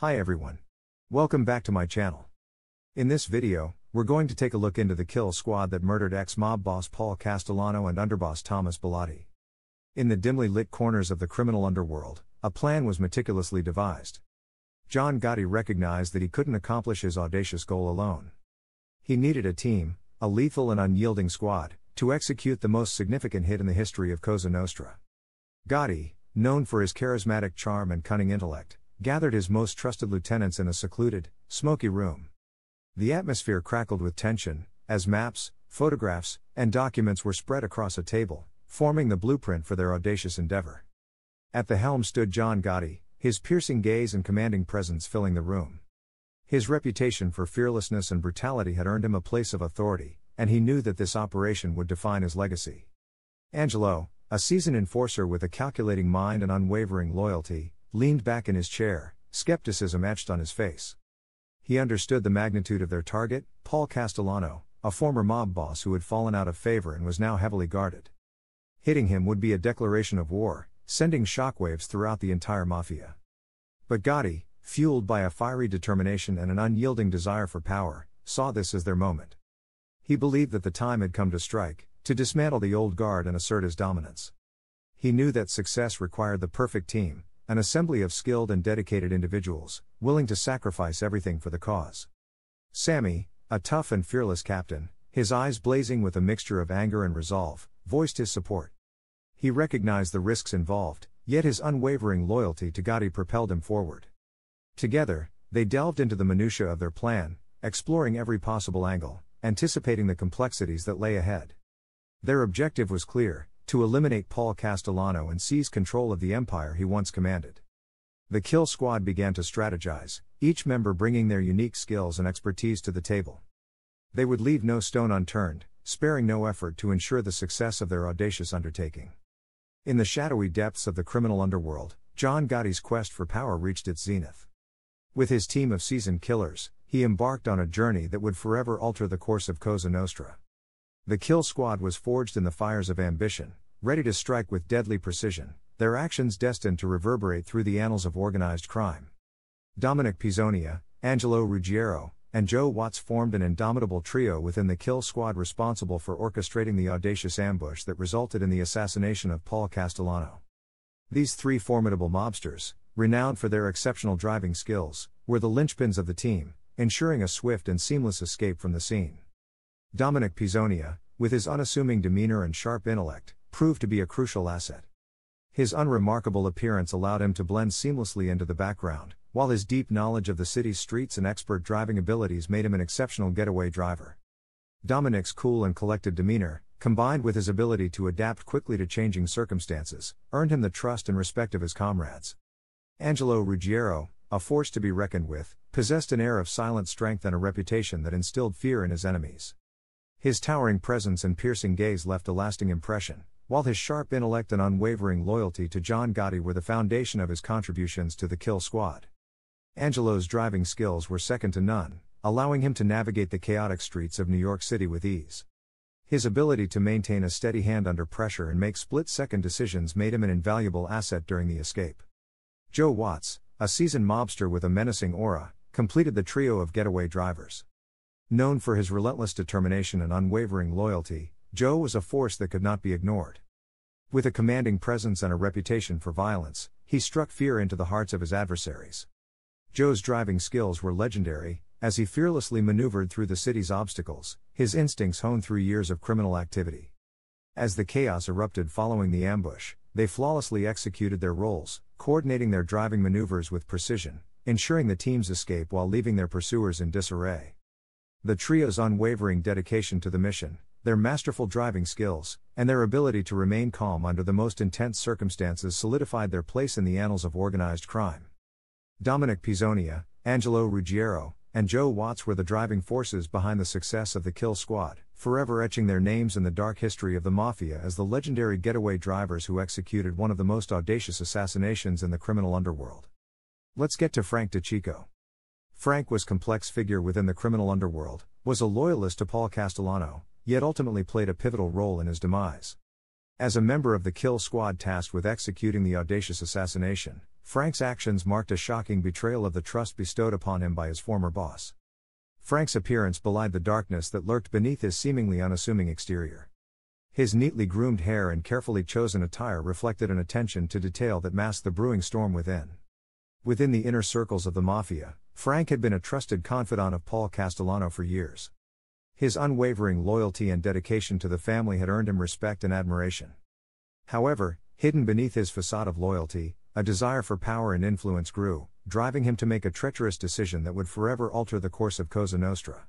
Hi everyone. Welcome back to my channel. In this video, we're going to take a look into the kill squad that murdered ex-mob boss Paul Castellano and underboss Thomas Bilotti. In the dimly lit corners of the criminal underworld, a plan was meticulously devised. John Gotti recognized that he couldn't accomplish his audacious goal alone. He needed a team, a lethal and unyielding squad, to execute the most significant hit in the history of Cosa Nostra. Gotti, known for his charismatic charm and cunning intellect, gathered his most trusted lieutenants in a secluded, smoky room. The atmosphere crackled with tension, as maps, photographs, and documents were spread across a table, forming the blueprint for their audacious endeavor. At the helm stood John Gotti, his piercing gaze and commanding presence filling the room. His reputation for fearlessness and brutality had earned him a place of authority, and he knew that this operation would define his legacy. Angelo, a seasoned enforcer with a calculating mind and unwavering loyalty, leaned back in his chair, skepticism etched on his face. He understood the magnitude of their target, Paul Castellano, a former mob boss who had fallen out of favor and was now heavily guarded. Hitting him would be a declaration of war, sending shockwaves throughout the entire mafia. But Gotti, fueled by a fiery determination and an unyielding desire for power, saw this as their moment. He believed that the time had come to strike, to dismantle the old guard and assert his dominance. He knew that success required the perfect team, an assembly of skilled and dedicated individuals, willing to sacrifice everything for the cause. Sammy, a tough and fearless captain, his eyes blazing with a mixture of anger and resolve, voiced his support. He recognized the risks involved, yet his unwavering loyalty to Gotti propelled him forward. Together, they delved into the minutiae of their plan, exploring every possible angle, anticipating the complexities that lay ahead. Their objective was clear to eliminate Paul Castellano and seize control of the empire he once commanded. The kill squad began to strategize, each member bringing their unique skills and expertise to the table. They would leave no stone unturned, sparing no effort to ensure the success of their audacious undertaking. In the shadowy depths of the criminal underworld, John Gotti's quest for power reached its zenith. With his team of seasoned killers, he embarked on a journey that would forever alter the course of Cosa Nostra. The kill squad was forged in the fires of ambition, ready to strike with deadly precision, their actions destined to reverberate through the annals of organized crime. Dominic Pizzonia, Angelo Ruggiero, and Joe Watts formed an indomitable trio within the kill squad responsible for orchestrating the audacious ambush that resulted in the assassination of Paul Castellano. These three formidable mobsters, renowned for their exceptional driving skills, were the linchpins of the team, ensuring a swift and seamless escape from the scene. Dominic Pizzonia, with his unassuming demeanor and sharp intellect, proved to be a crucial asset. His unremarkable appearance allowed him to blend seamlessly into the background, while his deep knowledge of the city's streets and expert driving abilities made him an exceptional getaway driver. Dominic's cool and collected demeanor, combined with his ability to adapt quickly to changing circumstances, earned him the trust and respect of his comrades. Angelo Ruggiero, a force to be reckoned with, possessed an air of silent strength and a reputation that instilled fear in his enemies. His towering presence and piercing gaze left a lasting impression, while his sharp intellect and unwavering loyalty to John Gotti were the foundation of his contributions to the kill squad. Angelo's driving skills were second to none, allowing him to navigate the chaotic streets of New York City with ease. His ability to maintain a steady hand under pressure and make split second decisions made him an invaluable asset during the escape. Joe Watts, a seasoned mobster with a menacing aura, completed the trio of getaway drivers. Known for his relentless determination and unwavering loyalty, Joe was a force that could not be ignored. With a commanding presence and a reputation for violence, he struck fear into the hearts of his adversaries. Joe's driving skills were legendary, as he fearlessly maneuvered through the city's obstacles, his instincts honed through years of criminal activity. As the chaos erupted following the ambush, they flawlessly executed their roles, coordinating their driving maneuvers with precision, ensuring the team's escape while leaving their pursuers in disarray. The trio's unwavering dedication to the mission, their masterful driving skills, and their ability to remain calm under the most intense circumstances solidified their place in the annals of organized crime. Dominic Pizzonia, Angelo Ruggiero, and Joe Watts were the driving forces behind the success of the Kill Squad, forever etching their names in the dark history of the Mafia as the legendary getaway drivers who executed one of the most audacious assassinations in the criminal underworld. Let's get to Frank DeCicco. Frank was a complex figure within the criminal underworld, was a loyalist to Paul Castellano, yet ultimately played a pivotal role in his demise. As a member of the kill squad tasked with executing the audacious assassination, Frank's actions marked a shocking betrayal of the trust bestowed upon him by his former boss. Frank's appearance belied the darkness that lurked beneath his seemingly unassuming exterior. His neatly groomed hair and carefully chosen attire reflected an attention to detail that masked the brewing storm within. Within the inner circles of the mafia, Frank had been a trusted confidant of Paul Castellano for years. His unwavering loyalty and dedication to the family had earned him respect and admiration. However, hidden beneath his facade of loyalty, a desire for power and influence grew, driving him to make a treacherous decision that would forever alter the course of Cosa Nostra.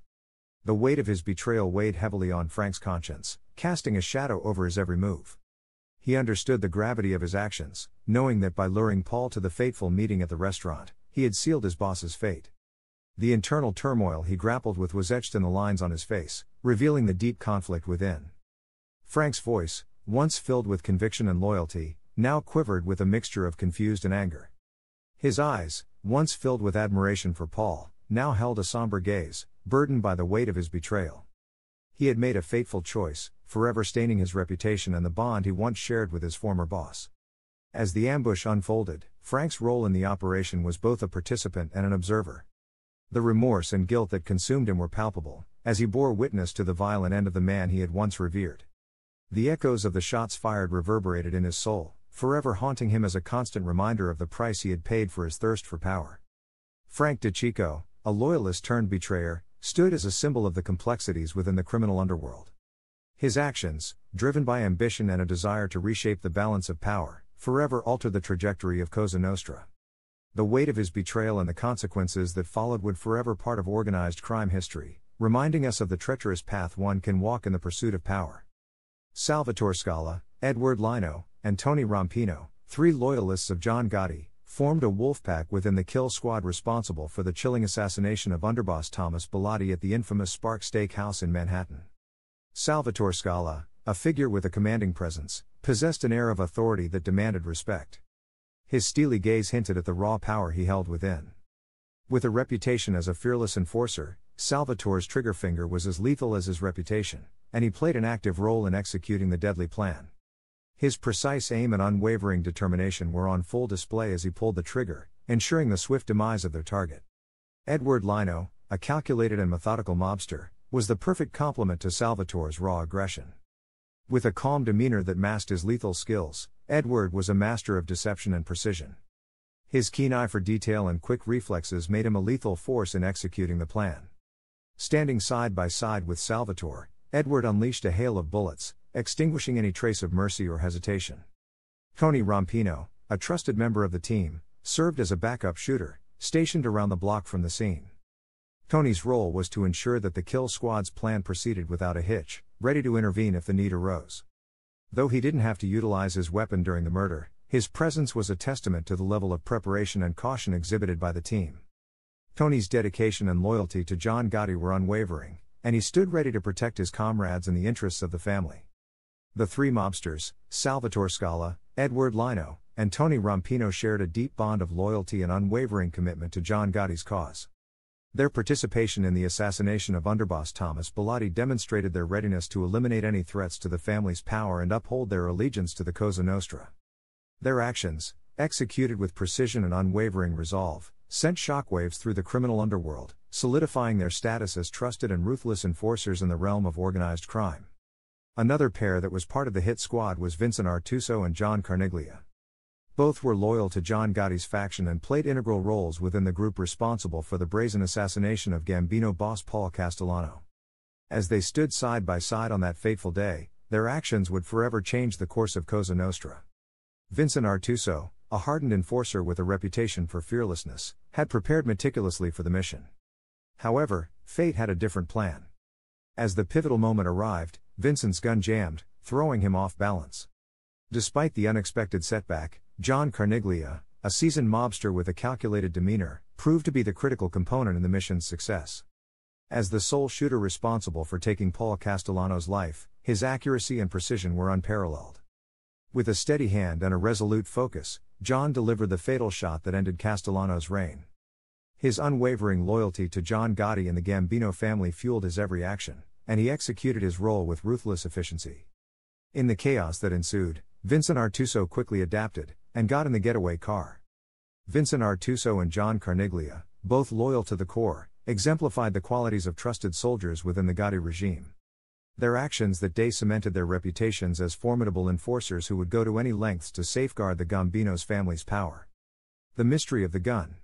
The weight of his betrayal weighed heavily on Frank's conscience, casting a shadow over his every move. He understood the gravity of his actions, knowing that by luring Paul to the fateful meeting at the restaurant, he had sealed his boss's fate. The internal turmoil he grappled with was etched in the lines on his face, revealing the deep conflict within. Frank's voice, once filled with conviction and loyalty, now quivered with a mixture of confused and anger. His eyes, once filled with admiration for Paul, now held a somber gaze, burdened by the weight of his betrayal. He had made a fateful choice, forever staining his reputation and the bond he once shared with his former boss. As the ambush unfolded, Frank's role in the operation was both a participant and an observer. The remorse and guilt that consumed him were palpable, as he bore witness to the violent end of the man he had once revered. The echoes of the shots fired reverberated in his soul, forever haunting him as a constant reminder of the price he had paid for his thirst for power. Frank DeCicco, a loyalist turned betrayer, stood as a symbol of the complexities within the criminal underworld. His actions, driven by ambition and a desire to reshape the balance of power, forever alter the trajectory of Cosa Nostra. The weight of his betrayal and the consequences that followed would forever part of organized crime history, reminding us of the treacherous path one can walk in the pursuit of power. Salvatore Scala, Edward Lino, and Tony Rampino, three loyalists of John Gotti, formed a wolf pack within the kill squad responsible for the chilling assassination of underboss Thomas Bilotti at the infamous Sparks Steakhouse in Manhattan. Salvatore Scala, a figure with a commanding presence, possessed an air of authority that demanded respect. His steely gaze hinted at the raw power he held within. With a reputation as a fearless enforcer, Salvatore's trigger finger was as lethal as his reputation, and he played an active role in executing the deadly plan. His precise aim and unwavering determination were on full display as he pulled the trigger, ensuring the swift demise of their target. Edward Lino, a calculated and methodical mobster, was the perfect complement to Salvatore's raw aggression. With a calm demeanor that masked his lethal skills, Edward was a master of deception and precision. His keen eye for detail and quick reflexes made him a lethal force in executing the plan. Standing side by side with Salvatore, Edward unleashed a hail of bullets, extinguishing any trace of mercy or hesitation. Tony Rampino, a trusted member of the team, served as a backup shooter, stationed around the block from the scene. Tony's role was to ensure that the kill squad's plan proceeded without a hitch, ready to intervene if the need arose. Though he didn't have to utilize his weapon during the murder, his presence was a testament to the level of preparation and caution exhibited by the team. Tony's dedication and loyalty to John Gotti were unwavering, and he stood ready to protect his comrades and the interests of the family. The three mobsters, Salvatore Scala, Edward Lino, and Tony Rampino shared a deep bond of loyalty and unwavering commitment to John Gotti's cause. Their participation in the assassination of underboss Thomas Bilotti demonstrated their readiness to eliminate any threats to the family's power and uphold their allegiance to the Cosa Nostra. Their actions, executed with precision and unwavering resolve, sent shockwaves through the criminal underworld, solidifying their status as trusted and ruthless enforcers in the realm of organized crime. Another pair that was part of the hit squad was Vincent Artuso and John Carneglia. Both were loyal to John Gotti's faction and played integral roles within the group responsible for the brazen assassination of Gambino boss Paul Castellano. As they stood side by side on that fateful day, their actions would forever change the course of Cosa Nostra. Vincent Artuso, a hardened enforcer with a reputation for fearlessness, had prepared meticulously for the mission. However, fate had a different plan. As the pivotal moment arrived, Vincent's gun jammed, throwing him off balance. Despite the unexpected setback, John Carneglia, a seasoned mobster with a calculated demeanor, proved to be the critical component in the mission's success. As the sole shooter responsible for taking Paul Castellano's life, his accuracy and precision were unparalleled. With a steady hand and a resolute focus, John delivered the fatal shot that ended Castellano's reign. His unwavering loyalty to John Gotti and the Gambino family fueled his every action and he executed his role with ruthless efficiency. In the chaos that ensued, Vincent Artuso quickly adapted and got in the getaway car. Vincent Artuso and John Carneglia, both loyal to the core, exemplified the qualities of trusted soldiers within the Gotti regime. Their actions that day cemented their reputations as formidable enforcers who would go to any lengths to safeguard the Gambino's family's power. The mystery of the gun.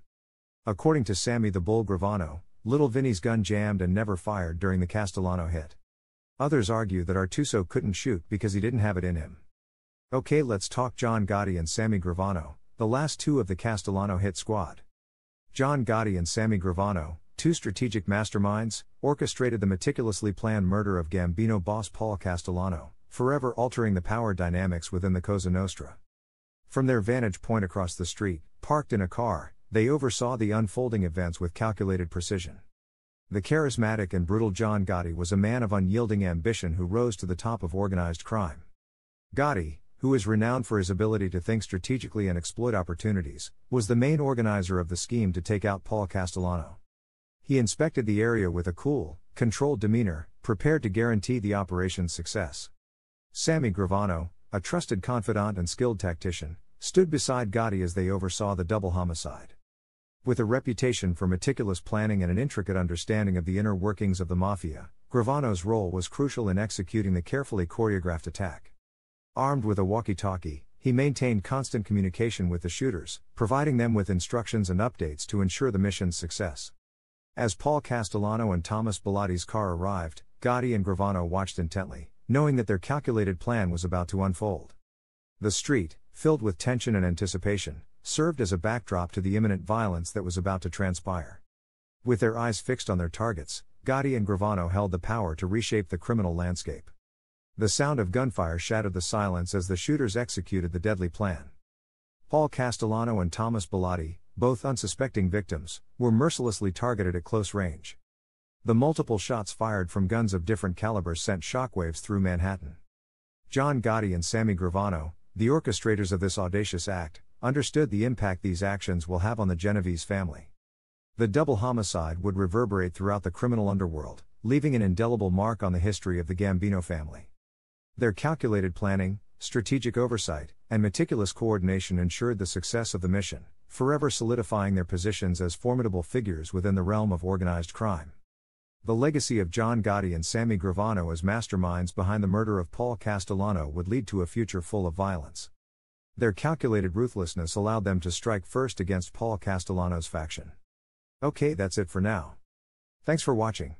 According to Sammy the Bull Gravano, Little Vinny's gun jammed and never fired during the Castellano hit. Others argue that Artuso couldn't shoot because he didn't have it in him. Okay, let's talk John Gotti and Sammy Gravano, the last two of the Castellano hit squad. John Gotti and Sammy Gravano, two strategic masterminds, orchestrated the meticulously planned murder of Gambino boss Paul Castellano, forever altering the power dynamics within the Cosa Nostra. From their vantage point across the street, parked in a car, they oversaw the unfolding events with calculated precision. The charismatic and brutal John Gotti was a man of unyielding ambition who rose to the top of organized crime. Gotti, who is renowned for his ability to think strategically and exploit opportunities, was the main organizer of the scheme to take out Paul Castellano. He inspected the area with a cool, controlled demeanor, prepared to guarantee the operation's success. Sammy Gravano, a trusted confidant and skilled tactician, stood beside Gotti as they oversaw the double homicide. With a reputation for meticulous planning and an intricate understanding of the inner workings of the mafia, Gravano's role was crucial in executing the carefully choreographed attack. Armed with a walkie talkie, he maintained constant communication with the shooters, providing them with instructions and updates to ensure the mission's success. As Paul Castellano and Thomas Bilotti's car arrived, Gotti and Gravano watched intently, knowing that their calculated plan was about to unfold. The street, filled with tension and anticipation, served as a backdrop to the imminent violence that was about to transpire. With their eyes fixed on their targets, Gotti and Gravano held the power to reshape the criminal landscape. The sound of gunfire shattered the silence as the shooters executed the deadly plan. Paul Castellano and Thomas Bilotti, both unsuspecting victims, were mercilessly targeted at close range. The multiple shots fired from guns of different calibers sent shockwaves through Manhattan. John Gotti and Sammy Gravano, the orchestrators of this audacious act, understood the impact these actions will have on the Genovese family. The double homicide would reverberate throughout the criminal underworld, leaving an indelible mark on the history of the Gambino family. Their calculated planning, strategic oversight, and meticulous coordination ensured the success of the mission forever solidifying their positions as formidable figures within the realm of organized crime. The legacy of John Gotti and Sammy Gravano as masterminds behind the murder of Paul Castellano would lead to a future full of violence. Their calculated ruthlessness allowed them to strike first against Paul Castellano's faction. Okay, that's it for now. Thanks for watching.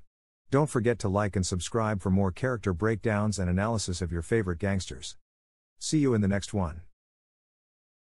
Don't forget to like and subscribe for more character breakdowns and analysis of your favorite gangsters. See you in the next one.